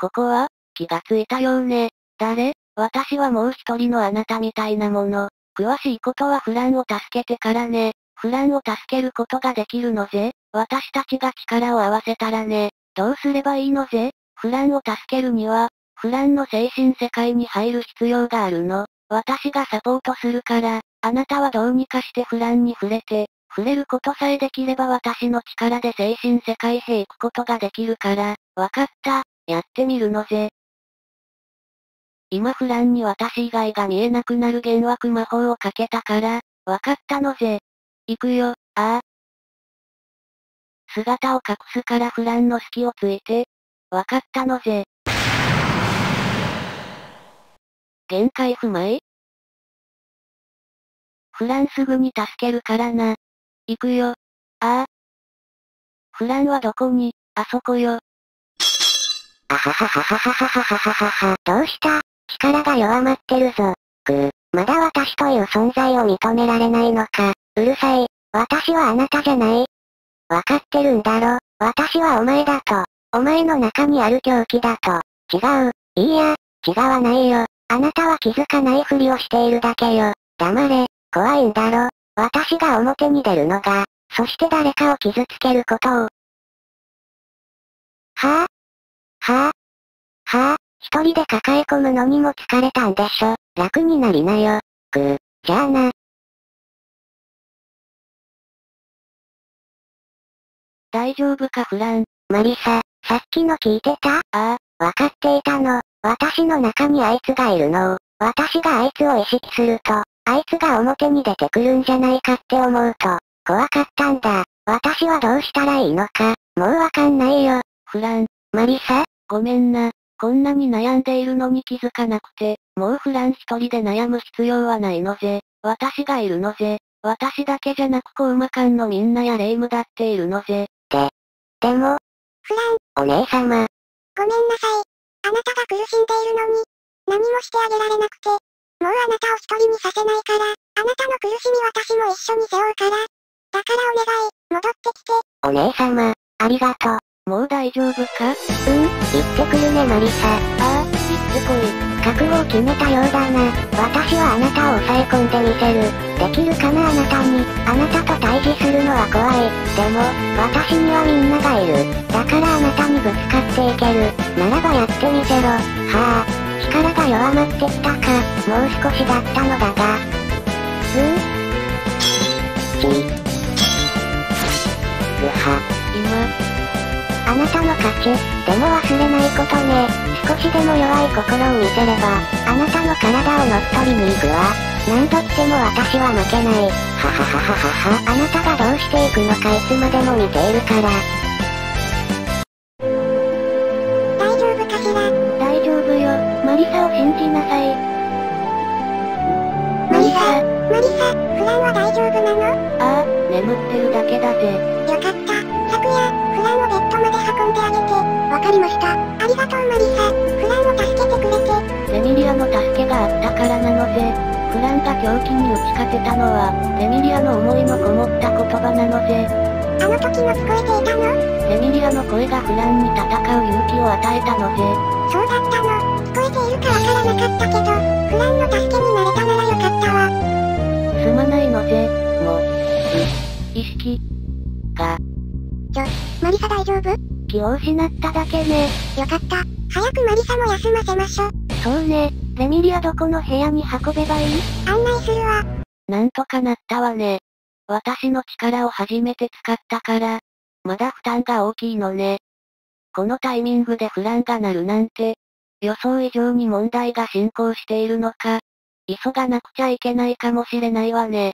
ここは気がついたようね。誰？私はもう一人のあなたみたいなもの。詳しいことはフランを助けてからね。フランを助けることができるのぜ。私たちが力を合わせたらね。どうすればいいのぜ？フランを助けるには、フランの精神世界に入る必要があるの。私がサポートするから、あなたはどうにかしてフランに触れて、触れることさえできれば私の力で精神世界へ行くことができるから、わかった、やってみるのぜ。今フランに私以外が見えなくなる幻惑魔法をかけたから、わかったのぜ。行くよ、ああ。姿を隠すからフランの隙をついて、わかったのぜ。限界不明フランすぐに助けるからな。行くよ。ああ。フランはどこに、あそこよ。あはははははははははは。どうした力が弱まってるぞ。ぐー、まだ私という存在を認められないのか。うるさい。私はあなたじゃない。わかってるんだろ。私はお前だと。お前の中にある狂気だと。違う。いいや、違わないよ。あなたは気づかないふりをしているだけよ。黙れ。怖いんだろ。私が表に出るのが、そして誰かを傷つけることを。はぁ、あ、はぁ、あ、はぁ、あ、一人で抱え込むのにも疲れたんでしょ。楽になりなよ。ぐー、じゃあな。大丈夫かフラン。マリサ、さっきの聞いてた？ああ、わかっていたの。私の中にあいつがいるのを、私があいつを意識すると、あいつが表に出てくるんじゃないかって思うと、怖かったんだ。私はどうしたらいいのか、もうわかんないよ。フラン、マリサごめんな。こんなに悩んでいるのに気づかなくて、もうフラン一人で悩む必要はないのぜ。私がいるのぜ。私だけじゃなくコウマ館のみんなやレイムだっているのぜ。で、でも、フラン、お姉様。ごめんなさい。あなたが苦しんでいるのに、何もしてあげられなくて、もうあなたを一人にさせないから、あなたの苦しみ私も一緒に背負うから。だからお願い、戻ってきて。お姉様、ありがとう。もう大丈夫か？うん、行ってくるねマリサ。ああ、行ってこい。覚悟を決めたようだな。私はあなたを抑え込んでみせる。できるかなあなたに。あなたと対峙するのは怖い。でも、私にはみんながいる。だからあなたにぶつかっていける。ならばやってみせろ。はあ、力が弱まってきたか。もう少しだったのだが。ふぅちー。ぐは。今、あなたの勝ち。でも忘れないことね。少しでも弱い心を見せれば、あなたの体を乗っ取りに行くわ。何度っても私は負けない。はははははは。あなたがどうしていくのかいつまでも見ているから。大丈夫かしら？大丈夫よ。マリサを信じなさい。マリサ、マリサ、フランは大丈夫なの？ああ、眠ってるだけだぜ。よかっかりました。ありがとうマリサ。フランを助けてくれて。レミリアの助けがあったからなのぜ。フランが狂気に打ち勝てたのは、レミリアの思いのこもった言葉なのぜ。あの時も聞こえていたの？レミリアの声がフランに戦う勇気を与えたのぜ。そうだったの。聞こえているかわからなかったけど、フランの助けになれたならよかったわ。すまないのぜ、もう。意識、が、ちょ、マリサ大丈夫？気を失っただけね。よかった。早くマリサも休ませましょ。そうね。レミリアどこの部屋に運べばいい？案内するわ。なんとかなったわね。私の力を初めて使ったから、まだ負担が大きいのね。このタイミングでフランが鳴るなんて、予想以上に問題が進行しているのか、急がなくちゃいけないかもしれないわね。